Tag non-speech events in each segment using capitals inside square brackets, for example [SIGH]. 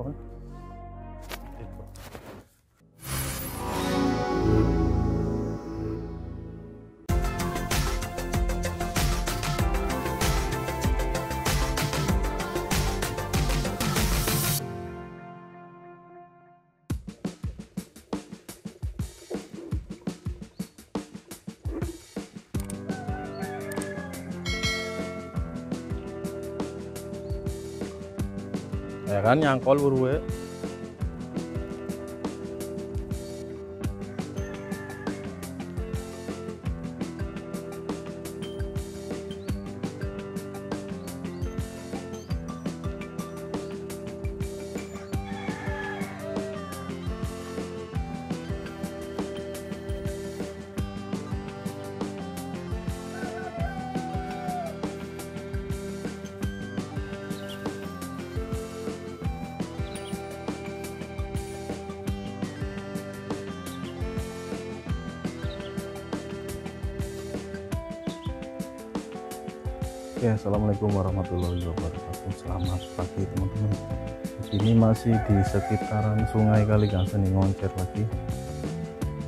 করুন ya kan nyangkol buru Ya, assalamualaikum warahmatullahi wabarakatuh. Selamat pagi teman-teman. Ini masih di sekitaran Sungai Kaligasen nih ngoncer lagi.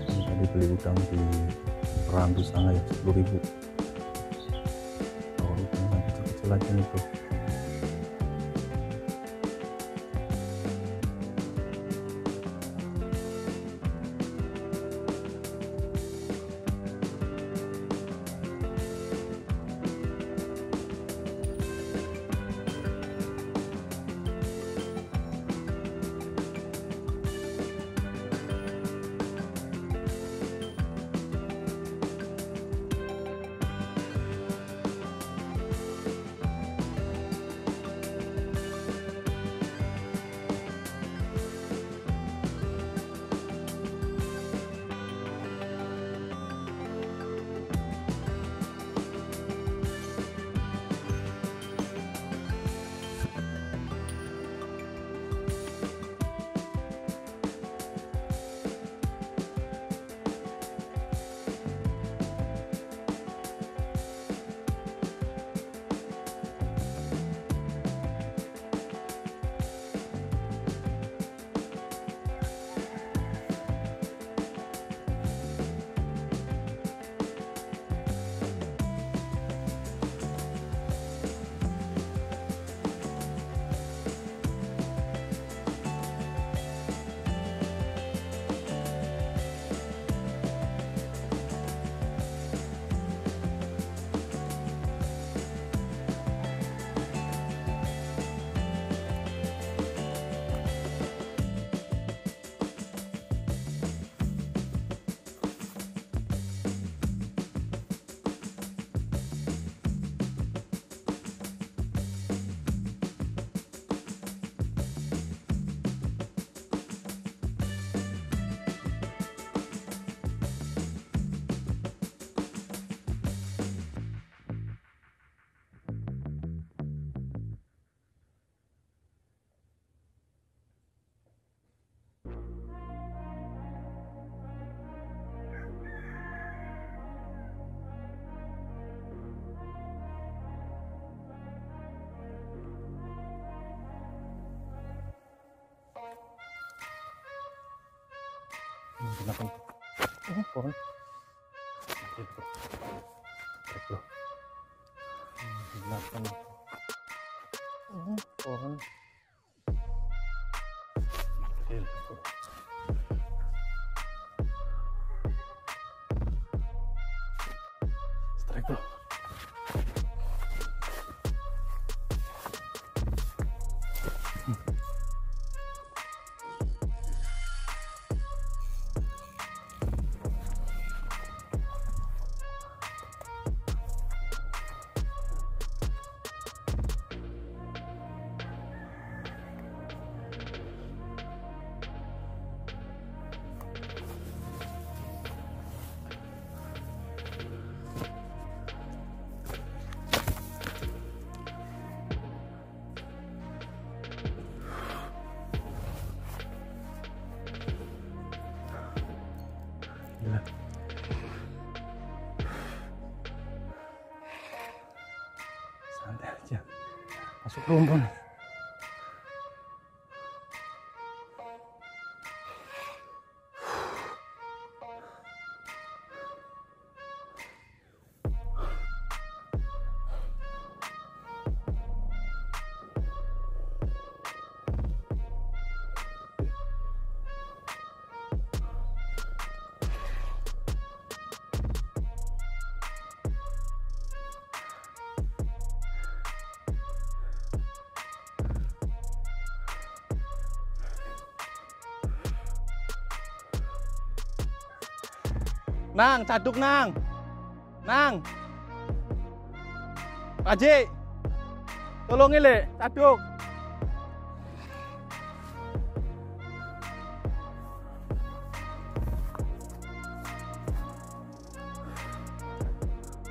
Ini tadi beli udang di Perandu sana ya 10.000 Oh, udang kecil-kecil lagi nih bro. Menggunakan oh, pohon Oke, bro. Oke, bro. menggunakan Santai aja. Masuk rumpun. Nang, caduk nang. Nang. Haji. Tolong ile, caduk.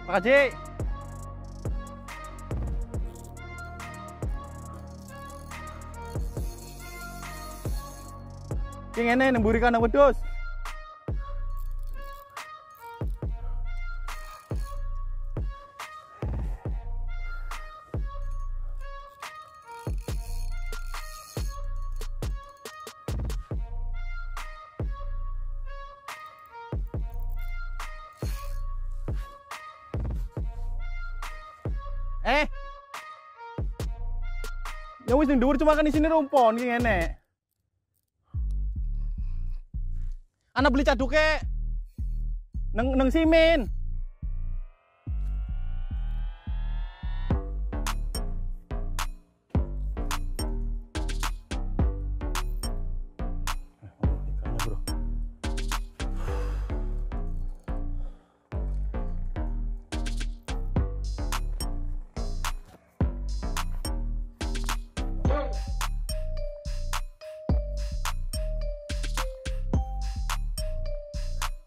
Pak Haji. Ki ngene nemburi kana. Eh. Ya wis ning cuma kan isine rumpon ki ngene. Ana beli caduke. Neng neng simin.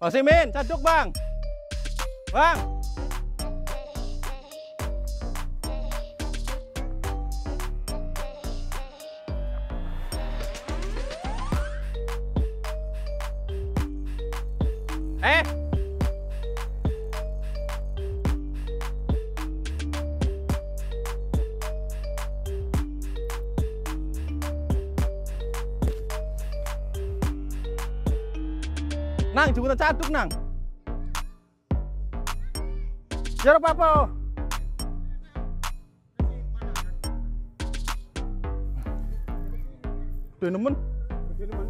ở xem men chăn chúc vang. Vang. Ê Nang, jemput caduk nang. Jar apa apa? Tuh nemen. Gede teman.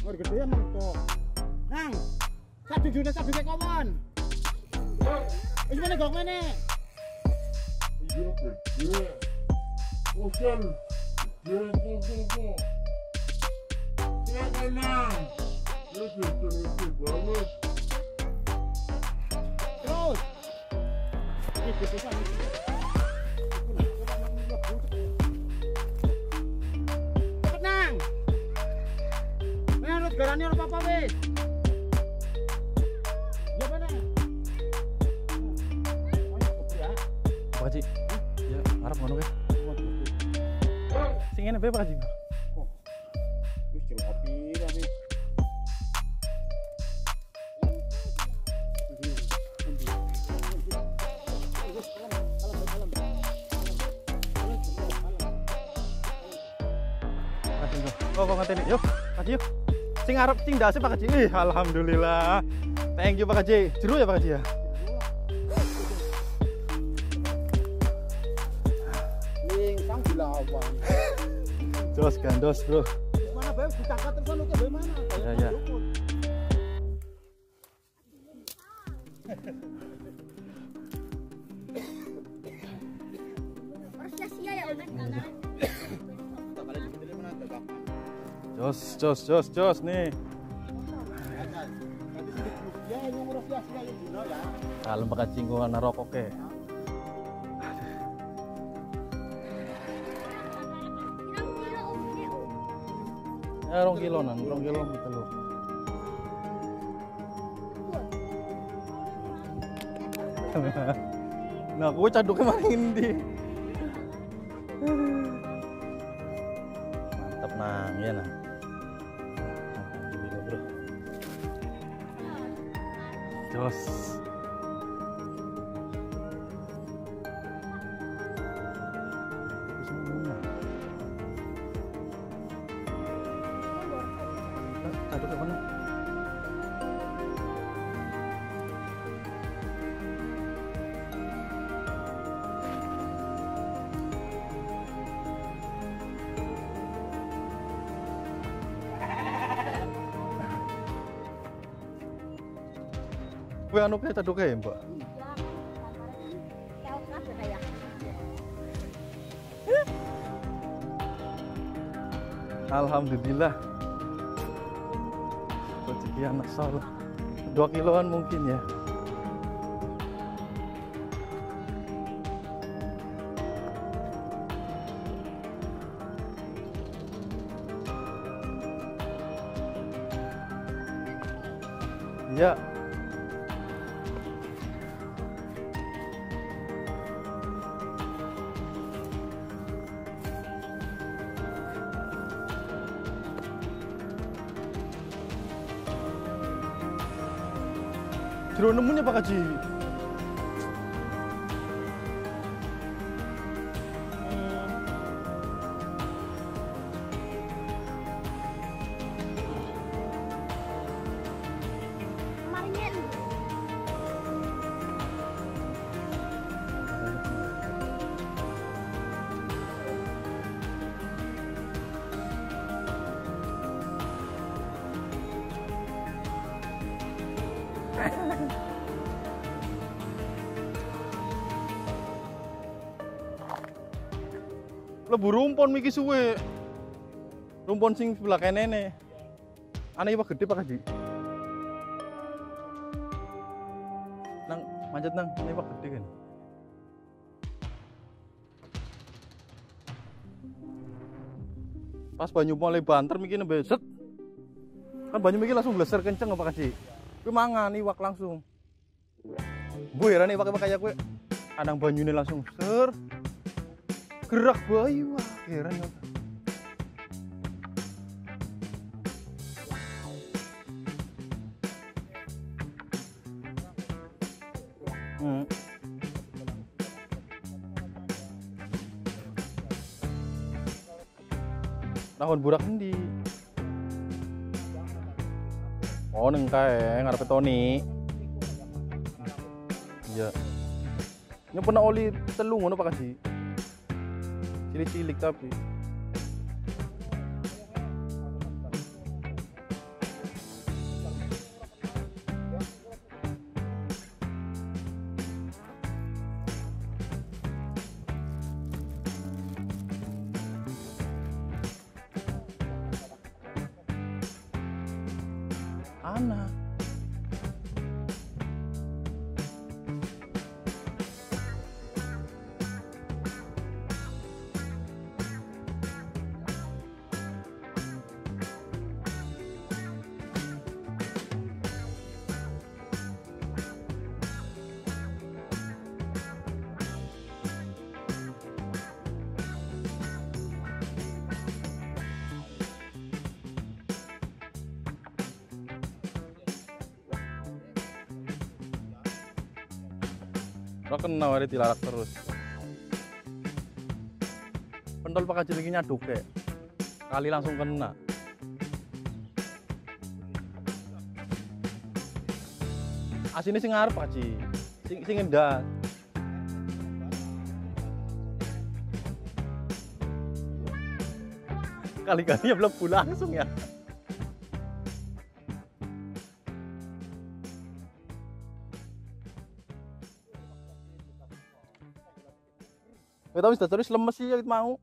Oh, gedean nang to. Nang. Satu juta satu juta kawan. Ini mana gok mana? Iya, gede. Oke. Gede, gede, gede. Silakan, Mang. Ya, banget. Terus. Nang. Menurut garani apa apa wes? Ya mana? Ya, kebur ya. Pak Haji. Ya, arep ngono ke. Sing ngene bae Pak Haji. Kok kok ngateni. Yuk, Pak yuk. Sing arep sing dase Pak Haji. Ih, alhamdulillah. Thank you Pak Haji. Jeru ya Pak Haji ya. Ning sang dilawan. Jos gandos, Bro. Mana bae ditangkat terus ke mana? Ya, ya. Jos, jos, jos, jos nih. Yang urus sia-sia ya dino ya. Rong kilo nan, rong kilo gitu loh. [LAUGHS] nah, gue caduknya mana ini? Mantap nang, ya nang. ってます食べたかな Kue anu kayak caduknya ya mbak? Alhamdulillah. Rezeki anak soleh. Dua kiloan mungkin ya Jero nemunya Pak Haji. Kemarinnya Lebu rumpon miki suwe. Rumpon sing sebelah kene ne. Ane Pak gede Pak Haji. Nang manjat nang, ini Pak gede kan. Pas banyu mulai banter miki nembe set. Kan banyu miki langsung bleser kenceng Pak Haji. Kuwi mangan iwak langsung. Bu heran iwak iwak kayak kue. Anang banyune langsung ser gerak bayi wah heran ya hmm. Burak endi? Oh, neng kae ngarepe Tony. Iya. Ini pernah oli telu ngono Pak Haji. Cilik-cilik tapi. Anak. Ora kena wae dilarak terus. Pentol Pak Haji iki nyaduk kayak. Kali langsung kena. Asine sing ngarep Haji. Sing sing ngendas. Kali-kali ya mlebu langsung ya. Kita wis terus lemes sih mau.